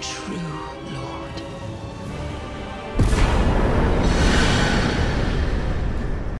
true lord.